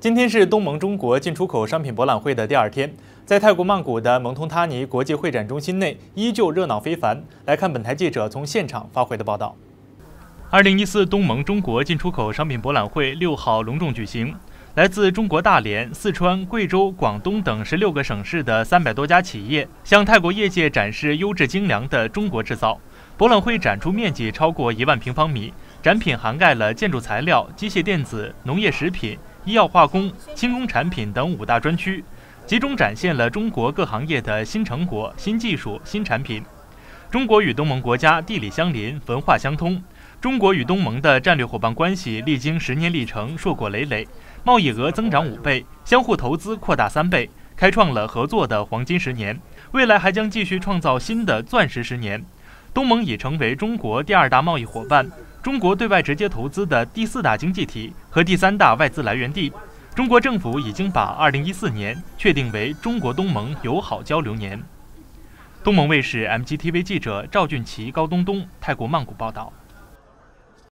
今天是东盟中国进出口商品博览会的第二天，在泰国曼谷的蒙通塔尼国际会展中心内，依旧热闹非凡。来看本台记者从现场发回的报道。二零一四东盟中国进出口商品博览会六号隆重举行，来自中国大连、四川、贵州、广东等十六个省市的三百多家企业，向泰国业界展示优质精良的中国制造。博览会展出面积超过一万平方米，展品涵盖了建筑材料、机械电子、农业食品。医药化工、轻工产品等五大专区，集中展现了中国各行业的新成果、新技术、新产品。中国与东盟国家地理相邻、文化相通，中国与东盟的战略伙伴关系历经十年历程，硕果累累，贸易额增长五倍，相互投资扩大三倍，开创了合作的黄金十年。未来还将继续创造新的钻石十年。东盟已成为中国第二大贸易伙伴。中国对外直接投资的第四大经济体和第三大外资来源地，中国政府已经把2014年确定为中国东盟友好交流年。东盟卫视 MGTV 记者赵俊奇、高东东泰国曼谷报道。